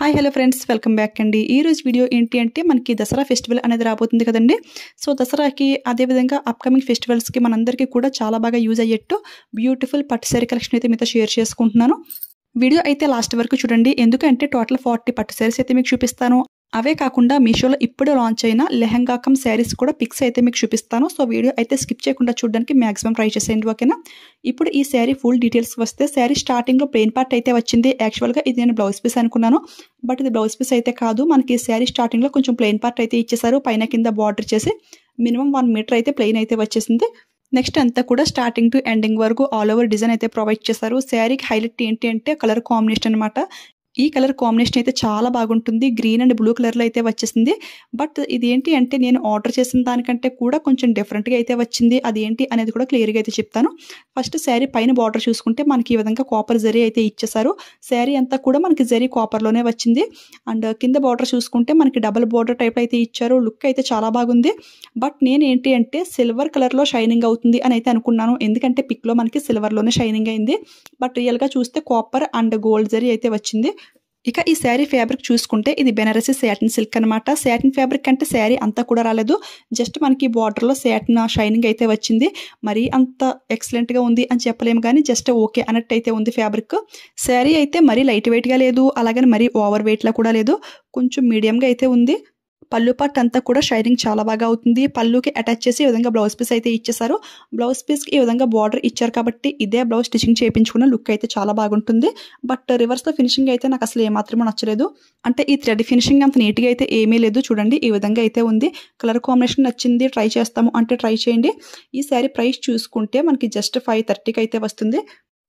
Hi hello friends welcome back అండి. ఈ video ఏంటి అంటే మనకి దసరా ఫెస్టివల్ అనేది రాబోతుంది కదండి. సో దసరాకి అదేవిధంగా అప్కమింగ్ ఫెస్టివల్స్కి మనందరికీ కూడా చాలా బాగా యూజ్ అయ్యేట్టు బ్యూటిఫుల్ పట్టుసారీ కలెక్షన్ అయితే మీతో షేర్ చేసుకుంటున్నాను. వీడియో అయితే లాస్ట్ వరకు చూడండి. ఎందుకంటే టోటల్ ఫార్టీ పట్టుసారీస్ అయితే మీకు చూపిస్తాను. అవే కాకుండా మీషోలో ఇప్పుడు లాంచ్ అయిన లెహంగా కమ్ శారీస్ కూడా పిక్స్ అయితే మీకు చూపిస్తాను. సో వీడియో అయితే స్కిప్ చేయకుండా చూడడానికి మ్యాక్సిమం ట్రై చేసేయండి ఓకేనా? ఇప్పుడు ఈ శారీ ఫుల్ డీటెయిల్స్ వస్తే శారీ స్టార్టింగ్లో ప్లెయిన్ పార్ట్ అయితే వచ్చింది. యాక్చువల్గా ఇది నేను బ్లౌజ్ పీస్ అనుకున్నాను. బట్ ఇది బ్లౌజ్ పీస్ అయితే కాదు. మనకి శారీ స్టార్టింగ్లో కొంచెం ప్లెయిన్ పార్ట్ అయితే ఇచ్చేసారు పైన కింద బార్డర్ చేసి మినిమం వన్ మీటర్ అయితే ప్లెయిన్ అయితే వచ్చేసింది. నెక్స్ట్ అంతా కూడా స్టార్టింగ్ టు ఎండింగ్ వరకు ఆల్ ఓవర్ డిజైన్ అయితే ప్రొవైడ్ చేశారు. శారీకి హైలైట్ ఏంటి అంటే కలర్ కాంబినేషన్ అనమాట ఈ కలర్ కాంబినేషన్ అయితే చాలా బాగుంటుంది. గ్రీన్ అండ్ బ్లూ కలర్లో అయితే వచ్చేసింది. బట్ ఇది ఏంటి అంటే నేను ఆర్డర్ చేసిన దానికంటే కూడా కొంచెం డిఫరెంట్గా అయితే వచ్చింది. అది ఏంటి అనేది కూడా క్లియర్గా అయితే చెప్తాను. ఫస్ట్ శారీ పైన బార్డర్ చూసుకుంటే మనకి ఈ విధంగా కాపర్ జరీ అయితే ఇచ్చేసారు శారీ అంతా కూడా మనకి జరీ కాపర్లోనే వచ్చింది. అండ్ కింద బార్డర్ చూసుకుంటే మనకి డబల్ బార్డర్ టైప్ అయితే ఇచ్చారు. లుక్ అయితే చాలా బాగుంది. బట్ నేను ఏంటి అంటే సిల్వర్ కలర్లో షైనింగ్ అవుతుంది అని అయితే అనుకున్నాను. ఎందుకంటే పిక్లో మనకి సిల్వర్లోనే షైనింగ్ అయింది. బట్ రియల్గా చూస్తే కాపర్ అండ్ గోల్డ్ జరీ అయితే వచ్చింది. ఇక ఈ శారీ ఫ్యాబ్రిక్ చూసుకుంటే ఇది బెనారసీ శాటిన్ సిల్క్ అనమాట శాటిన్ ఫ్యాబ్రిక్ అంటే శారీ అంతా కూడా రాలేదు. జస్ట్ మనకి బార్డర్లో శాటిన్ షైనింగ్ అయితే వచ్చింది. మరీ అంత ఎక్సలెంట్గా ఉంది అని చెప్పలేము కానీ జస్ట్ ఓకే అన్నట్టు అయితే ఉంది ఫ్యాబ్రిక్ శారీ అయితే మరీ లైట్ వెయిట్గా లేదు. అలాగని మరీ ఓవర్ వెయిట్లో కూడా లేదు. కొంచెం మీడియంగా అయితే ఉంది. పళ్ళు పార్ట్ అంతా కూడా షైనింగ్ చాలా బాగా అవుతుంది. పళ్ళుకి అటాచ్ చేసి ఈ విధంగా బ్లౌజ్ పీస్ అయితే ఇచ్చేసారు బ్లౌజ్ పీస్కి ఈ విధంగా బార్డర్ ఇచ్చారు కాబట్టి ఇదే బ్లౌజ్ స్టిచ్చింగ్ చేయించుకున్న లుక్ అయితే చాలా బాగుంటుంది. బట్ రివర్స్లో ఫినిషింగ్ అయితే నాకు అసలు ఏమాత్రమో నచ్చలేదు. అంటే ఈ థ్రెడ్ ఫినిషింగ్ అంత నీట్గా అయితే ఏమీ లేదు. చూడండి ఈ విధంగా అయితే ఉంది. కలర్ కాంబినేషన్ నచ్చింది. ట్రై చేస్తాము అంటే ట్రై చేయండి. ఈ శారీ ప్రైస్ చూసుకుంటే మనకి జస్ట్ ఫైవ్ థర్టీకి అయితే వస్తుంది.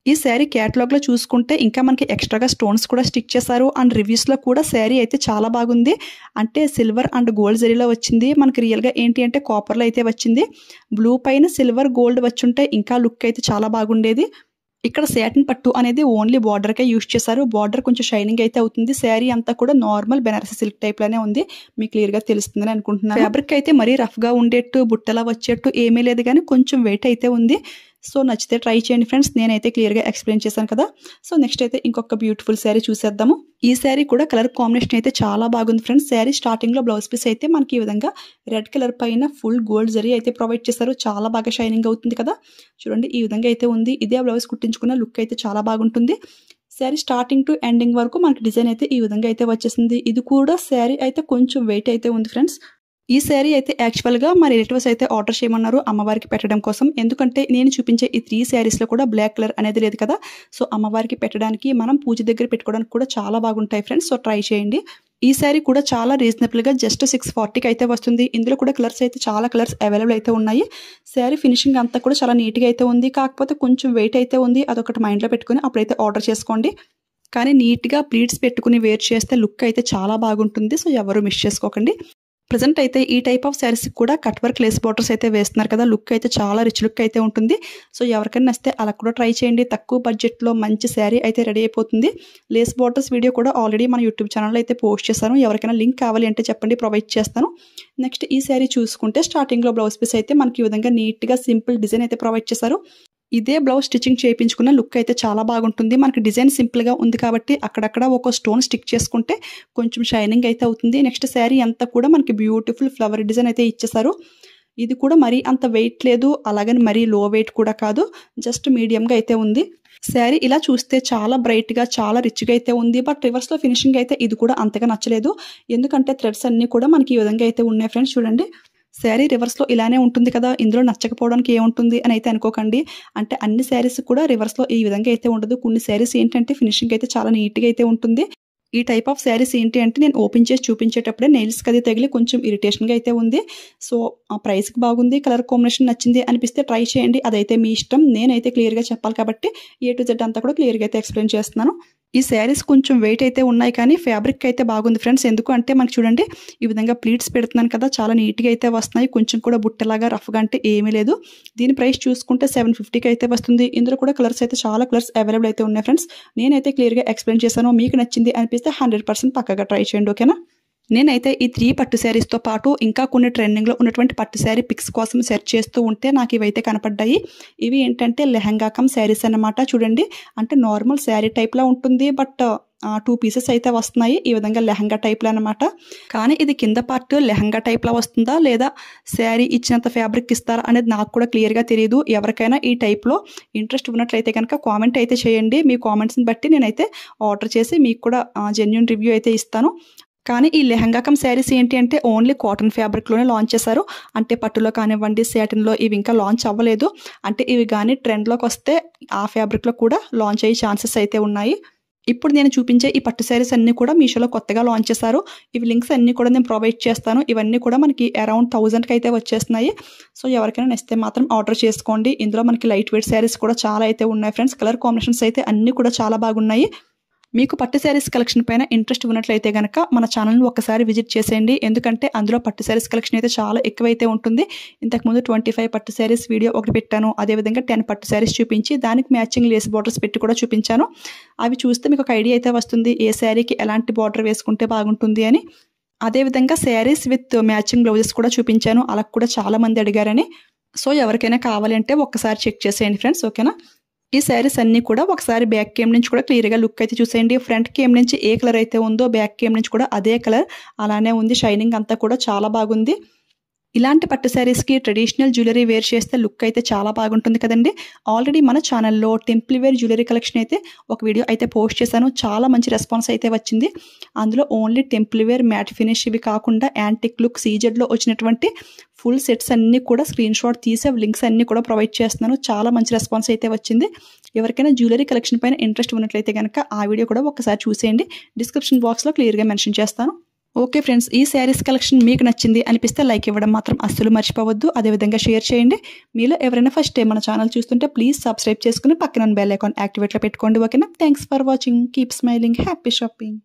ఈ శారీ క్యాటలాగ్లో చూసుకుంటే ఇంకా మనకి ఎక్స్ట్రాగా స్టోన్స్ కూడా స్టిక్ చేశారు. అండ్ రివ్యూస్లో కూడా శారీ అయితే చాలా బాగుంది. అంటే సిల్వర్ అండ్ గోల్డ్ జరీలో వచ్చింది. మనకి రియల్గా ఏంటి అంటే కాపర్లో అయితే వచ్చింది. బ్లూ పైన సిల్వర్ గోల్డ్ వచ్చుంటే ఇంకా లుక్ అయితే చాలా బాగుండేది. ఇక్కడ శాటిన్ పట్టు అనేది ఓన్లీ బార్డర్కే యూజ్ చేశారు. బార్డర్ కొంచెం షైనింగ్ అయితే అవుతుంది. శారీ అంతా కూడా నార్మల్ బెనారసీ సిల్క్ టైప్లోనే ఉంది. మీకు క్లియర్గా తెలుస్తుందని అనుకుంటున్నాను. ఫ్యాబ్రిక్ అయితే మరీ రఫ్గా ఉండేట్టు బుట్టలా వచ్చేట్టు ఏమీ లేదు కానీ కొంచెం వెయిట్ అయితే ఉంది. సో నచ్చితే ట్రై చేయండి ఫ్రెండ్స్. నేనైతే క్లియర్గా ఎక్స్ప్లెయిన్ చేశాను కదా. సో నెక్స్ట్ అయితే ఇంకొక బ్యూటిఫుల్ శారీ చూసేద్దాము. ఈ శారీ కూడా కలర్ కాంబినేషన్ అయితే చాలా బాగుంది ఫ్రెండ్స్. శారీ స్టార్టింగ్లో బ్లౌజ్ పీస్ అయితే మనకి ఈ విధంగా రెడ్ కలర్ పైన ఫుల్ గోల్డ్ జరీ అయితే ప్రొవైడ్ చేశారు. చాలా బాగా షైనింగ్ అవుతుంది కదా. చూడండి ఈ విధంగా అయితే ఉంది. ఇదే బ్లౌజ్ కుట్టించుకున్న లుక్ అయితే చాలా బాగుంటుంది. శారీ స్టార్టింగ్ టు ఎండింగ్ వరకు మనకి డిజైన్ అయితే ఈ విధంగా అయితే వచ్చేసింది. ఇది కూడా శారీ అయితే కొంచెం వెయిట్ అయితే ఉంది ఫ్రెండ్స్. ఈ శారీ అయితే యాక్చువల్గా మా రిలేటివ్స్ అయితే ఆర్డర్ చేయమన్నారు అమ్మవారికి పెట్టడం కోసం. ఎందుకంటే నేను చూపించే ఈ త్రీ శారీస్లో కూడా బ్లాక్ కలర్ అనేది లేదు కదా. సో అమ్మవారికి పెట్టడానికి మనం పూజ దగ్గర పెట్టుకోవడానికి కూడా చాలా బాగుంటాయి ఫ్రెండ్స్ సో ట్రై చేయండి. ఈ శారీ కూడా చాలా రీజనబుల్గా జస్ట్ సిక్స్ ఫార్టీకి అయితే వస్తుంది. ఇందులో కూడా కలర్స్ అయితే చాలా కలర్స్ అవైలబుల్ అయితే ఉన్నాయి. శారీ ఫినిషింగ్ అంతా కూడా చాలా నీట్గా అయితే ఉంది. కాకపోతే కొంచెం వెయిట్ అయితే ఉంది. అదొకటి మైండ్లో పెట్టుకుని అప్పుడైతే ఆర్డర్ చేసుకోండి. కానీ నీట్గా ప్లీట్స్ పెట్టుకుని వేర్ చేస్తే లుక్ అయితే చాలా బాగుంటుంది. సో ఎవరు మిస్ చేసుకోకండి. ప్రజెంట్ అయితే ఈ టైప్ ఆఫ్ శారీస్ కూడా కట్ వర్క్ లేస్ బార్డర్స్ అయితే వేస్తున్నారు కదా. లుక్ అయితే చాలా రిచ్ లుక్ అయితే ఉంటుంది. సో ఎవరికైనా నచ్చితే అలా కూడా ట్రై చేయండి. తక్కువ బడ్జెట్లో మంచి శారీ అయితే రెడీ అయిపోతుంది. లేస్ బార్డర్స్ వీడియో కూడా ఆల్రెడీ మన యూట్యూబ్ ఛానల్లో అయితే పోస్ట్ చేశాను. ఎవరికైనా లింక్ కావాలి అంటే చెప్పండి ప్రొవైడ్ చేస్తాను. నెక్స్ట్ ఈ శారీ చూసుకుంటే స్టార్టింగ్లో బ్లౌజ్ పీస్ అయితే మనకి ఈ విధంగా నీట్గా సింపుల్ డిజైన్ అయితే ప్రొవైడ్ చేశారు. ఇదే బ్లౌజ్ స్టిచ్చింగ్ చేయించుకున్న లుక్ అయితే చాలా బాగుంటుంది. మనకి డిజైన్ సింపుల్గా ఉంది కాబట్టి అక్కడక్కడ ఒక స్టోన్ స్టిక్ చేసుకుంటే కొంచెం షైనింగ్ అయితే అవుతుంది. నెక్స్ట్ శారీ అంతా కూడా మనకి బ్యూటిఫుల్ ఫ్లవర్ డిజైన్ అయితే ఇచ్చేసారు ఇది కూడా మరీ అంత వెయిట్ లేదు అలాగని మరీ లో వెయిట్ కూడా కాదు జస్ట్ మీడియంగా అయితే ఉంది. శారీ ఇలా చూస్తే చాలా బ్రైట్గా చాలా రిచ్గా అయితే ఉంది. బట్ రివర్స్లో ఫినిషింగ్ అయితే ఇది కూడా అంతగా నచ్చలేదు. ఎందుకంటే థ్రెడ్స్ అన్నీ కూడా మనకి ఈ విధంగా అయితే ఉన్నాయి ఫ్రెండ్స్ చూడండి. శారీ రివర్స్లో ఇలానే ఉంటుంది కదా ఇందులో నచ్చకపోవడానికి ఏముంటుంది అని అయితే అనుకోకండి. అంటే అన్ని శారీస్ కూడా రివర్స్లో ఈ విధంగా అయితే ఉండదు. కొన్ని శారీస్ ఏంటంటే ఫినిషింగ్ అయితే చాలా నీట్గా అయితే ఉంటుంది. ఈ టైప్ ఆఫ్ శారీస్ ఏంటి అంటే నేను ఓపెన్ చేసి చూపించేటప్పుడే నెయిల్స్కి అది తగిలి కొంచెం ఇరిటేషన్గా అయితే ఉంది. సో ఆ ప్రైస్కి బాగుంది కలర్ కాంబినేషన్ నచ్చింది అనిపిస్తే ట్రై చేయండి. అదైతే మీ ఇష్టం. నేనైతే క్లియర్గా చెప్పాలి కాబట్టి ఏ టు జెడ్ అంతా కూడా క్లియర్గా అయితే ఎక్స్ప్లెయిన్ చేస్తున్నాను. ఈ శారీస్ కొంచెం వెయిట్ అయితే ఉన్నాయి కానీ ఫ్యాబ్రిక్ అయితే బాగుంది ఫ్రెండ్స్ ఎందుకు అంటే మనకి చూడండి ఈ విధంగా ప్లీట్స్ పెడుతున్నాను కదా చాలా నీట్గా అయితే వస్తున్నాయి. కొంచెం కూడా బుట్టలాగా రఫ్గా అంటే ఏమీ లేదు. దీని ప్రైస్ చూసుకుంటే సెవెన్ ఫిఫ్టీకి అయితే వస్తుంది. ఇందులో కూడా కలర్స్ అయితే చాలా కలర్స్ అవైలబుల్ అయితే ఉన్నాయి ఫ్రెండ్స్ నేనైతే క్లియర్గా ఎక్స్ప్లెయిన్ చేశాను. మీకు నచ్చింది అనిపిస్తే హండ్రెడ్ పర్సెంట్ పక్కగా ట్రై చేయండి ఓకేనా నేనైతే ఈ త్రీ పట్టు శారీస్తో పాటు ఇంకా కొన్ని ట్రెండింగ్లో ఉన్నటువంటి పట్టు శారీ పిక్స్ కోసం సెర్చ్ చేస్తూ ఉంటే నాకు ఇవైతే కనపడ్డాయి. ఇవి ఏంటంటే లెహంగా కమ్ శారీస్ అన్నమాట. చూడండి అంటే నార్మల్ శారీ టైప్లో ఉంటుంది బట్ టూ పీసెస్ అయితే వస్తున్నాయి. ఈ విధంగా లెహంగా టైప్లో అనమాట కానీ ఇది కింద పార్ట్ లెహంగా టైప్లో వస్తుందా లేదా శారీ ఇచ్చినంత ఫ్యాబ్రిక్ ఇస్తారా అనేది నాకు కూడా క్లియర్గా తెలియదు ఎవరికైనా ఈ టైప్లో ఇంట్రెస్ట్ ఉన్నట్లయితే కనుక కామెంట్ అయితే చేయండి. మీ కామెంట్స్ని బట్టి నేనైతే ఆర్డర్ చేసి మీకు కూడా జెన్యున్ రివ్యూ అయితే ఇస్తాను. కానీ ఈ లెహంగా కమ్ శారీస్ ఏంటి అంటే ఓన్లీ కాటన్ ఫ్యాబ్రిక్లోనే లాంచ్ చేశారు. అంటే పట్టులో కానివ్వండి సేటన్లో ఇవి ఇంకా లాంచ్ అవ్వలేదు. అంటే ఇవి కానీ ట్రెండ్లోకి వస్తే ఆ ఫ్యాబ్రిక్లో కూడా లాంచ్ అయ్యే ఛాన్సెస్ అయితే ఉన్నాయి. ఇప్పుడు నేను చూపించే ఈ పట్టు శారీస్ అన్నీ కూడా మీషోలో కొత్తగా లాంచ్ చేశారు. ఇవి లింక్స్ అన్నీ కూడా నేను ప్రొవైడ్ చేస్తాను. ఇవన్నీ కూడా మనకి అరౌండ్ థౌజండ్కి అయితే వచ్చేస్తున్నాయి. సో ఎవరికైనా నచ్చితే మాత్రం ఆర్డర్ చేసుకోండి. ఇందులో మనకి లైట్ వెయిట్ శారీస్ కూడా చాలా అయితే ఉన్నాయి ఫ్రెండ్స్ కలర్ కాంబినేషన్స్ అయితే అన్నీ కూడా చాలా బాగున్నాయి. మీకు పట్టు శారీస్ కలెక్షన్ పైన ఇంట్రెస్ట్ ఉన్నట్లయితే కనుక మన ఛానల్ని ఒకసారి విజిట్ చేసేయండి. ఎందుకంటే అందులో పట్టు శారీస్ కలెక్షన్ అయితే చాలా ఎక్కువైతే ఉంటుంది. ఇంతకుముందు ట్వంటీ ఫైవ్ పట్టు శారీస్ వీడియో ఒకటి పెట్టాను. అదేవిధంగా టెన్ పట్టు శారీస్ చూపించి దానికి మ్యాచింగ్ లేస్ బార్డర్స్ పెట్టి కూడా చూపించాను. అవి చూస్తే మీకు ఒక ఐడియా అయితే వస్తుంది. ఏ శారీకి ఎలాంటి బార్డర్ వేసుకుంటే బాగుంటుంది అని. అదేవిధంగా శారీస్ విత్ మ్యాచింగ్ బ్లౌజెస్ కూడా చూపించాను. అలా కూడా చాలా మంది అడిగారని. సో ఎవరికైనా కావాలంటే ఒక్కసారి చెక్ చేసేయండి ఫ్రెండ్స్. ఓకేనా? ఈ శారీస్ అన్నీ కూడా ఒకసారి బ్యాక్ కేమ్ నుంచి కూడా క్లియర్గా లుక్ అయితే చూసేయండి. ఫ్రంట్ కేమ్ నుంచి ఏ కలర్ అయితే ఉందో బ్యాక్ కేమ్ నుంచి కూడా అదే కలర్ అలానే ఉంది. షైనింగ్ అంతా కూడా చాలా బాగుంది. ఇలాంటి పట్టు శారీస్కి ట్రెడిషనల్ జ్యువెలరీ వేర్ చేస్తే లుక్ అయితే చాలా బాగుంటుంది కదండి. ఆల్రెడీ మన ఛానల్లో టెంపుల్ వేర్ జ్యువెలరీ కలెక్షన్ అయితే ఒక వీడియో అయితే పోస్ట్ చేశాను. చాలా మంచి రెస్పాన్స్ అయితే వచ్చింది. అందులో only temple wear matte finish ఇవి కాకుండా యాంటిక్ లుక్ సీజెడ్లో వచ్చినటువంటి ఫుల్ సెట్స్ అన్నీ కూడా స్క్రీన్ షాట్ తీసే లింక్స్ అన్నీ కూడా ప్రొవైడ్ చేస్తున్నాను. చాలా మంచి రెస్పాన్స్ అయితే వచ్చింది. ఎవరికైనా జ్యువెలరీ కలెక్షన్ పైన ఇంట్రెస్ట్ ఉన్నట్లయితే కనుక ఆ వీడియో కూడా ఒకసారి చూసేయండి. డిస్క్రిప్షన్ బాక్స్లో క్లియర్గా మెన్షన్ చేస్తాను. ఓకే ఫ్రెండ్స్ ఈ శారీస్ కలెక్షన్ మీకు నచ్చింది అనిపిస్తే లైక్ ఇవ్వడం మాత్రం అస్సలు మర్చిపోవద్దు. అదేవిధంగా షేర్ చేయండి. మీలో ఎవరైనా ఫస్ట్ టైం మన ఛానల్ చూస్తుంటే ప్లీజ్ సబ్స్క్రైబ్ చేసుకుని పక్కన బెల్ ఐకాన్ యాక్టివేట్లో పెట్టుకోండి. ఓకేనా? Thanks for watching keep smiling happy shopping